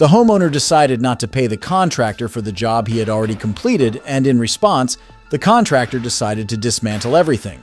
The homeowner decided not to pay the contractor for the job he had already completed, and in response, the contractor decided to dismantle everything.